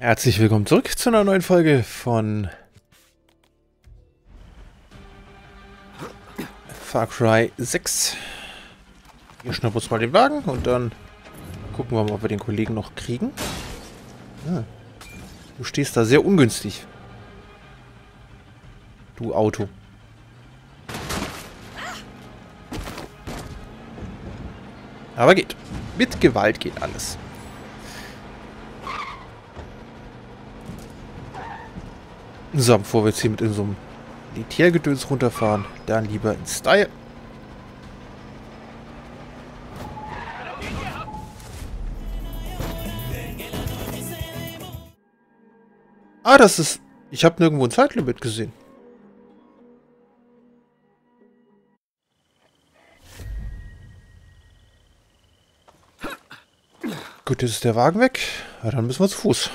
Herzlich willkommen zurück zu einer neuen Folge von Far Cry 6. Wir schnappen uns mal den Wagen und dann gucken wir mal, ob wir den Kollegen noch kriegen. Ah, du stehst da sehr ungünstig. Du Auto. Aber geht. Mit Gewalt geht alles. So, bevor wir jetzt hier mit in so einem Militärgedöns runterfahren, dann lieber in Style. Ah, das ist... Ich habe nirgendwo ein Zeitlimit gesehen. Gut, jetzt ist der Wagen weg. Ja, dann müssen wir zu Fuß.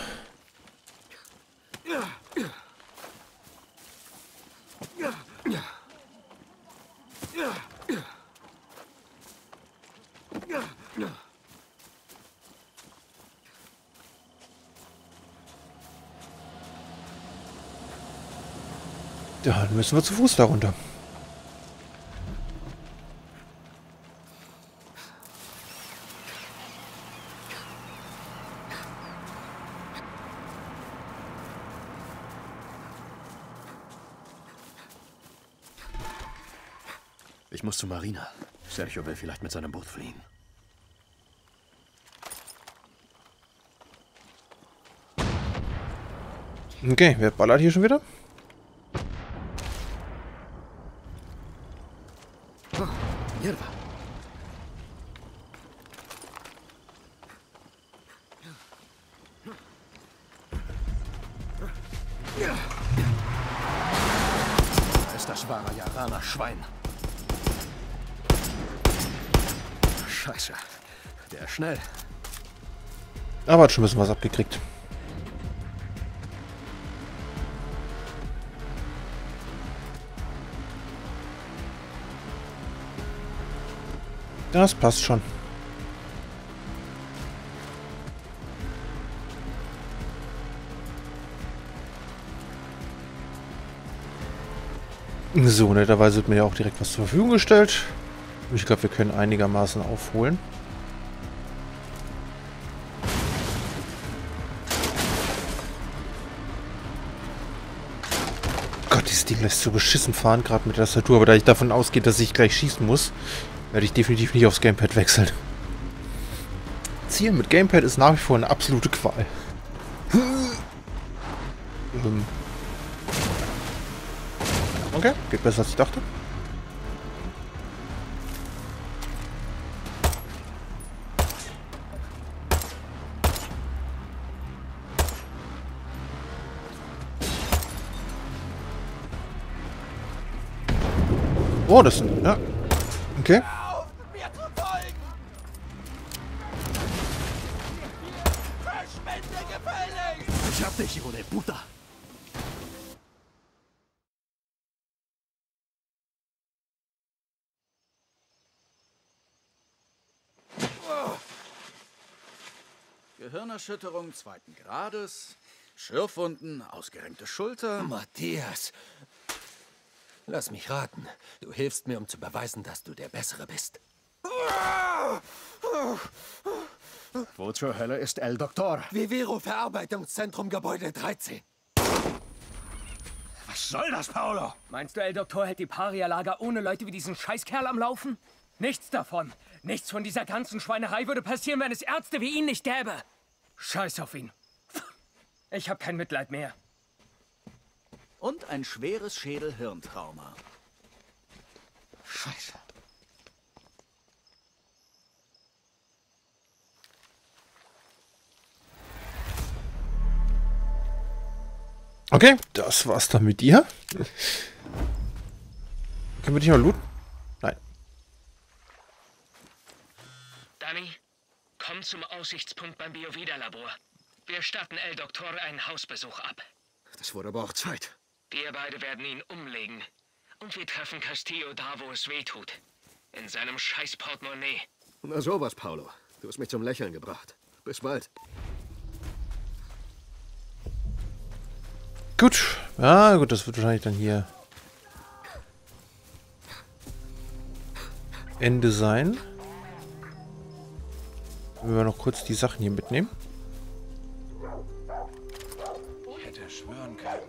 Dann müssen wir zu Fuß darunter. Ich muss zu Marina. Sergio will vielleicht mit seinem Boot fliehen. Okay, wer ballert hier schon wieder? Oh, Mierda. Da ist das wahre Jarana-Schwein. Scheiße. Der ist schnell. Aber hat schon ein bisschen was abgekriegt. Das passt schon. So, netterweise wird mir ja auch direkt was zur Verfügung gestellt. Ich glaube, wir können einigermaßen aufholen. Gott, dieses Ding lässt so beschissen fahren, gerade mit der Tastatur. Aber da ich davon ausgehe, dass ich gleich schießen muss, werde ich definitiv nicht aufs Gamepad wechseln. Zielen mit Gamepad ist nach wie vor eine absolute Qual. ähm. Okay, geht besser als ich dachte. Oh, das sind... Ja. Okay. Gehirnerschütterung zweiten Grades, Schürfwunden, ausgerenkte Schulter. Matthias, lass mich raten. Du hilfst mir, um zu beweisen, dass du der Bessere bist. Wo zur Hölle ist El Doktor? Vivero Verarbeitungszentrum Gebäude 13. Was soll das, Paolo? Meinst du, El Doktor hält die Paria-Lager ohne Leute wie diesen Scheißkerl am Laufen? Nichts davon. Nichts von dieser ganzen Schweinerei würde passieren, wenn es Ärzte wie ihn nicht gäbe. Scheiß auf ihn. Ich hab kein Mitleid mehr. Und ein schweres Schädel-Hirntrauma. Scheiße. Okay, das war's dann mit dir. Können wir dich mal looten? Nein. Danny, komm zum Aussichtspunkt beim Biovida-Labor. Wir statten El Doktore einen Hausbesuch ab. Das wurde aber auch Zeit. Wir beide werden ihn umlegen. Und wir treffen Castillo da, wo es weh tut. In seinem scheiß Portemonnaie. Na sowas, Paolo. Du hast mich zum Lächeln gebracht. Bis bald. Gut. Ja, gut, das wird wahrscheinlich dann hier Ende sein. Wenn wir noch kurz die Sachen hier mitnehmen. Hätte schwören können.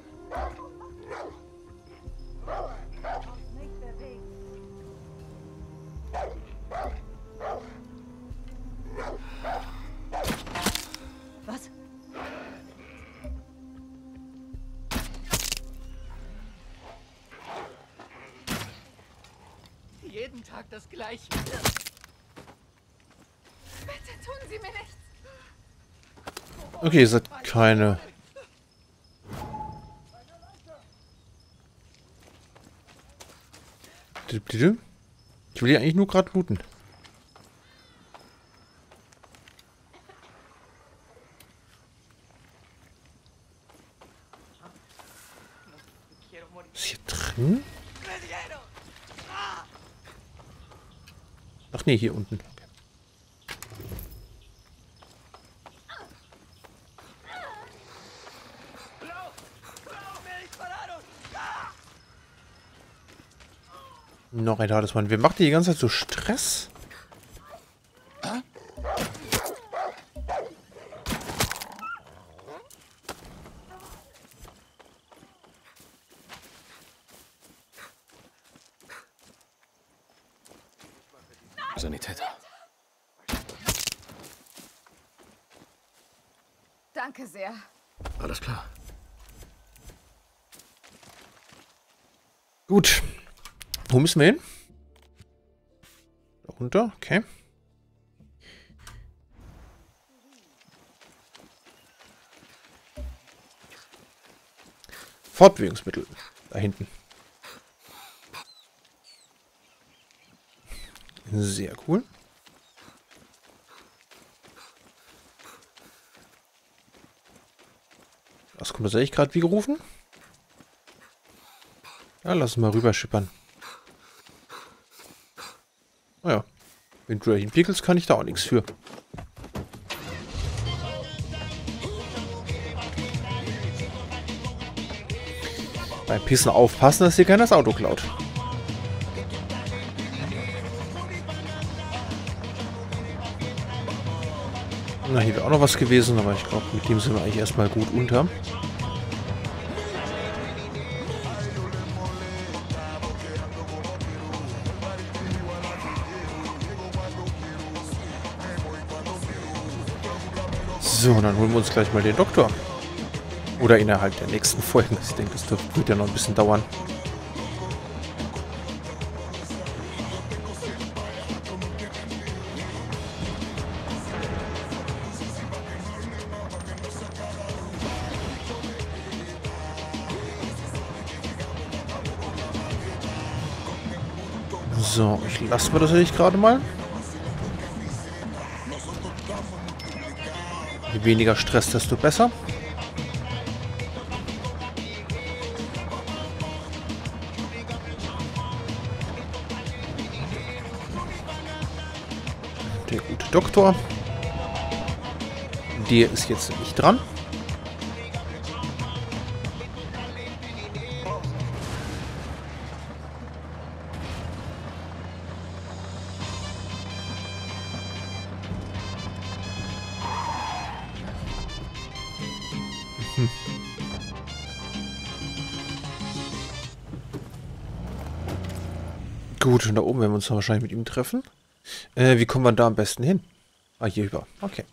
Was? Jeden Tag das Gleiche. Bitte tun Sie mir nichts. Okay, ihr seid keine... Ich will hier eigentlich nur gerade looten. Ist hier drin? Ach nee, hier unten. Okay. Ein hartes Mann. Wer macht hier die ganze Zeit so Stress? Sanitäter. Danke sehr. Alles klar. Gut. Wo müssen wir hin? Runter, okay. Fortbewegungsmittel. Da hinten. Sehr cool. Was kommt das eigentlich gerade wie gerufen? Ja, lass mal rüberschippern. Du da hinpickelst, kann ich da auch nichts für. Beim Pissen aufpassen, dass dir keiner das Auto klaut. Na, hier wäre auch noch was gewesen, aber ich glaube, mit dem sind wir eigentlich erstmal gut unter. So, dann holen wir uns gleich mal den Doktor. Oder innerhalb der nächsten Folgen. Ich denke, das wird ja noch ein bisschen dauern. So, ich lasse mir das natürlich gerade mal. Weniger Stress, desto besser. Der gute Doktor. Der ist jetzt nicht dran. Und da oben werden wir uns wahrscheinlich mit ihm treffen. Äh, wie kommen wir da am besten hin? Ah, hier über. Okay.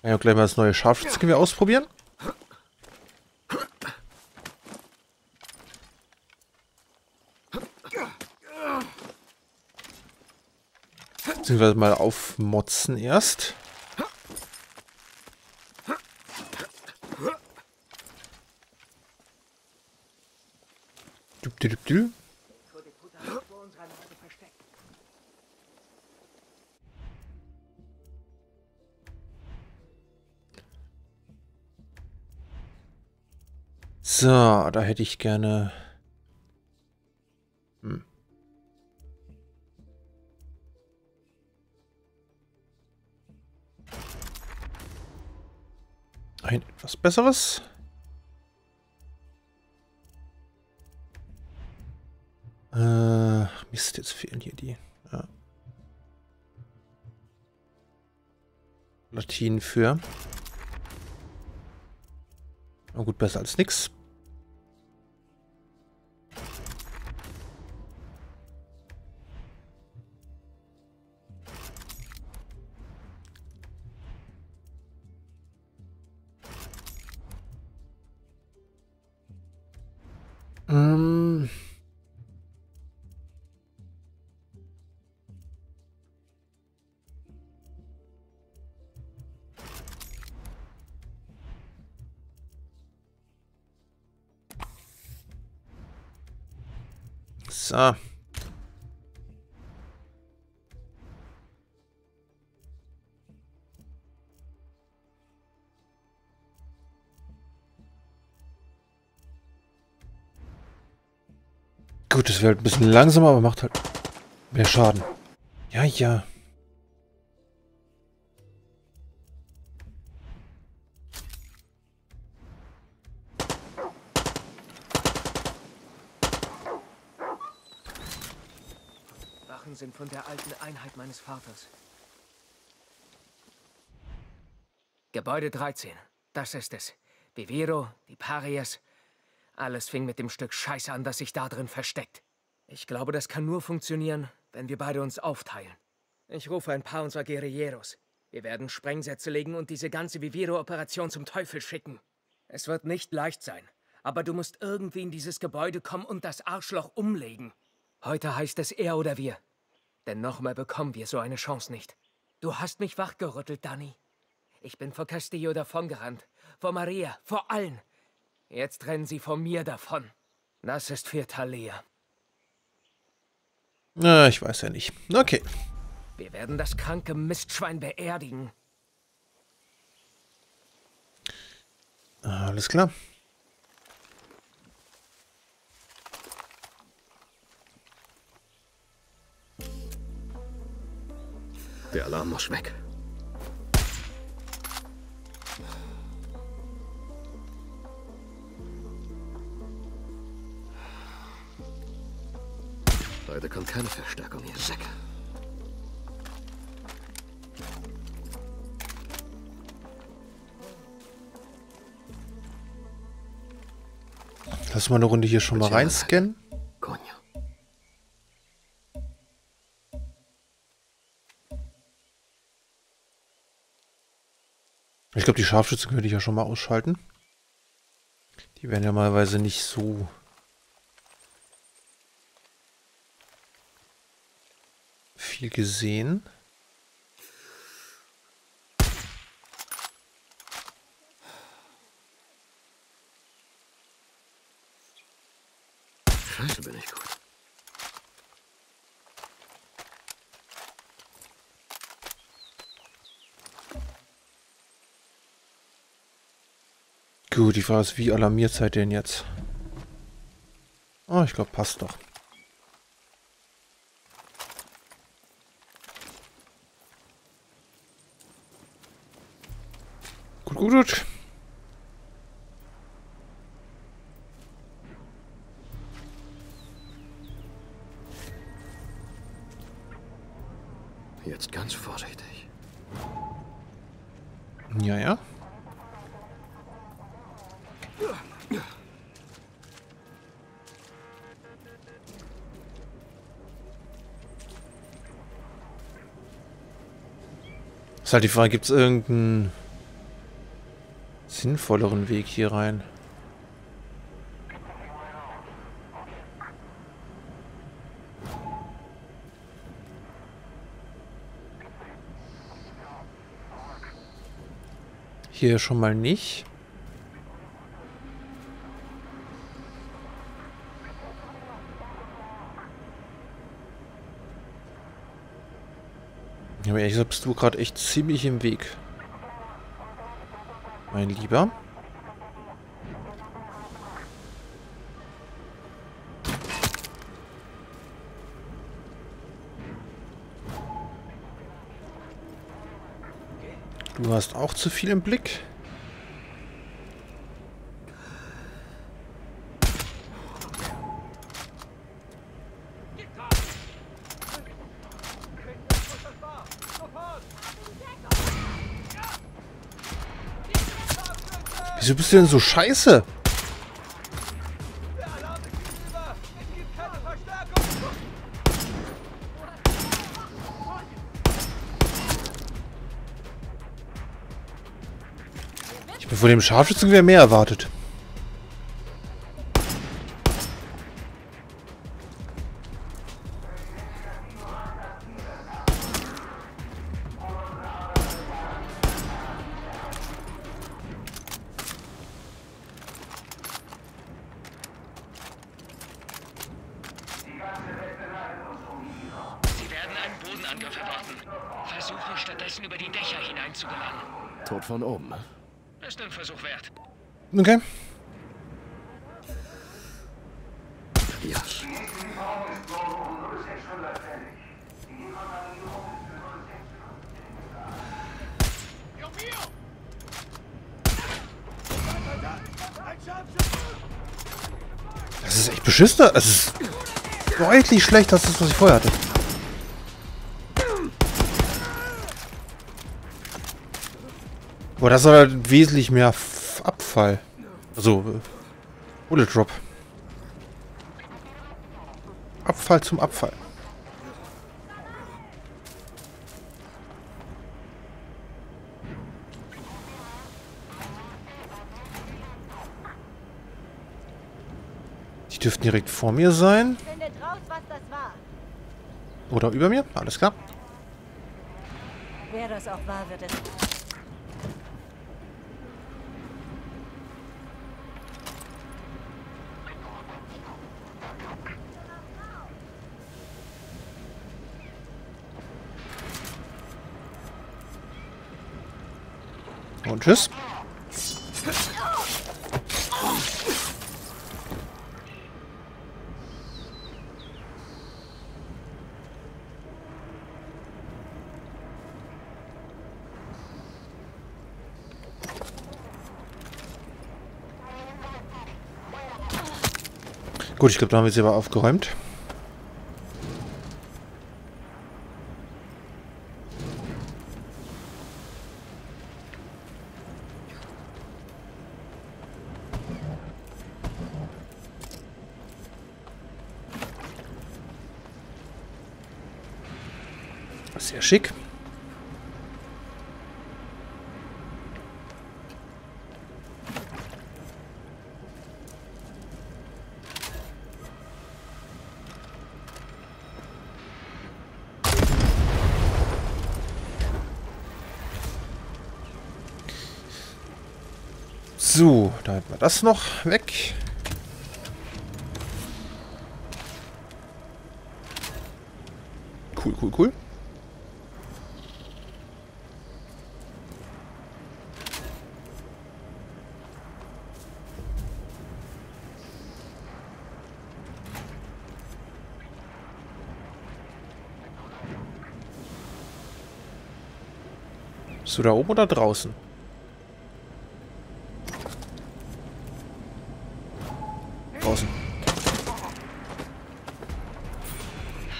Kann ich auch gleich mal das neue Scharfschützengewehr ausprobieren. Beziehungsweise mal aufmotzen erst. Düb, düb, düb, So, da hätte ich gerne... Hm. Ein etwas besseres. Äh, Mist, jetzt fehlen hier die. Ja. Platinen für. Na gut, besser als nichts. Ähm. So. Gut, das wäre halt ein bisschen langsamer, aber macht halt mehr Schaden. Ja, ja. Wachen sind von der alten Einheit meines Vaters. Gebäude 13. Das ist es. Viviro, die Parias. Alles fing mit dem Stück Scheiß an, das sich da drin versteckt. Ich glaube, das kann nur funktionieren, wenn wir beide uns aufteilen. Ich rufe ein paar unserer Guerilleros. Wir werden Sprengsätze legen und diese ganze Viviro-Operation zum Teufel schicken. Es wird nicht leicht sein, aber du musst irgendwie in dieses Gebäude kommen und das Arschloch umlegen. Heute heißt es er oder wir. Denn nochmal bekommen wir so eine Chance nicht. Du hast mich wachgerüttelt, Danny. Ich bin vor Castillo davongerannt. Vor Maria, vor allen. Jetzt rennen sie vor mir davon. Das ist für Thalia. Na, ich weiß ja nicht. Okay. Wir werden das kranke Mistschwein beerdigen. Alles klar. Der Alarm muss weg. Leider kommt keine Verstärkung, ihr Säcke. Lass mal eine Runde hier schon mal reinscannen. Ich glaube, die Scharfschützen könnte ich ja schon mal ausschalten. Die werden ja malweise nicht so viel gesehen. Scheiße, bin ich gut. Gut, die Frage ist, wie alarmiert seid ihr denn jetzt? Oh, ich glaube, passt doch. Gut. Jetzt ganz vorsichtig. Ja, ja. Ist halt die Frage, gibt es irgendeinen sinnvolleren Weg hier rein? Hier schon mal nicht. Aber ehrlich bist du gerade echt ziemlich im Weg. Mein Lieber. Du hast auch zu viel im Blick. Wieso bist du denn so scheiße? Ich bin von dem Scharfschützengewehr mehr erwartet. Stattdessen über die Dächer hineinzugelangen. Tot von oben. Ist ein Versuch wert. Okay. Ja. Das ist echt beschissen. Es ist deutlich schlechter als das, was ich vorher hatte. Boah, das war halt wesentlich mehr F Abfall. Also, äh, Bullet Drop. Abfall zum Abfall. Die dürften direkt vor mir sein. Oder über mir. Alles klar. Wer das auch war, wird es. Und tschüss. Gut, ich glaube, da haben wir sie aber aufgeräumt. Sehr schick. So, da hätten wir das noch weg. Cool, cool, cool. Bist du da oben oder draußen? Draußen.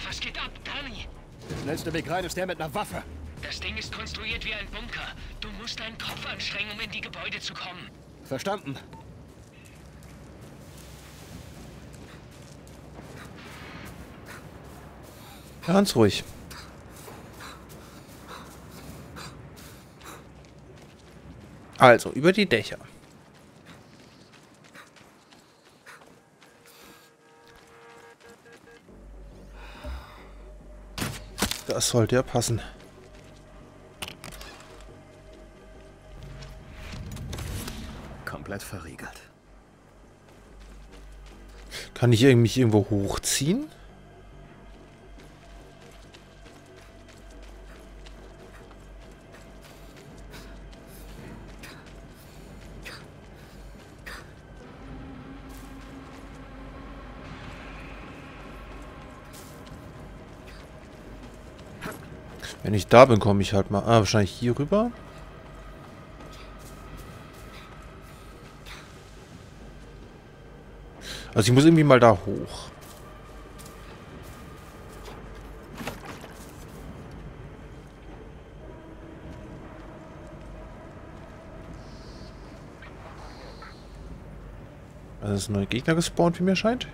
Was geht ab, Danny? Der schnellste Weg rein ist der mit einer Waffe. Das Ding ist konstruiert wie ein Bunker. Du musst deinen Kopf anstrengen, um in die Gebäude zu kommen. Verstanden. Ganz ruhig. Also, über die Dächer. Das sollte ja passen. Komplett verriegelt. Kann ich irgendwie mich irgendwo hochziehen? Wenn ich da bin, komme ich halt mal. Ah, wahrscheinlich hier rüber. Also ich muss irgendwie mal da hoch. Also ist ein neuer Gegner gespawnt, wie mir scheint.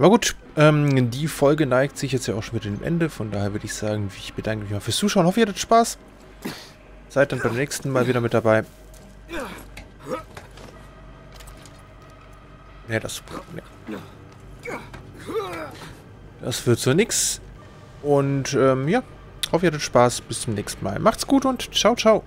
Aber gut, ähm, die Folge neigt sich jetzt ja auch schon wieder dem Ende. Von daher würde ich sagen, ich bedanke mich mal fürs Zuschauen. Hoffe, ihr hattet Spaß. Seid dann beim nächsten Mal wieder mit dabei. Ne, das... Nee. Das wird so nix. Und, ähm, ja. Hoffe, ihr hattet Spaß. Bis zum nächsten Mal. Macht's gut und ciao, ciao.